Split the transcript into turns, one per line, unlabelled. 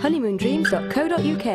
honeymoondreams.co.uk.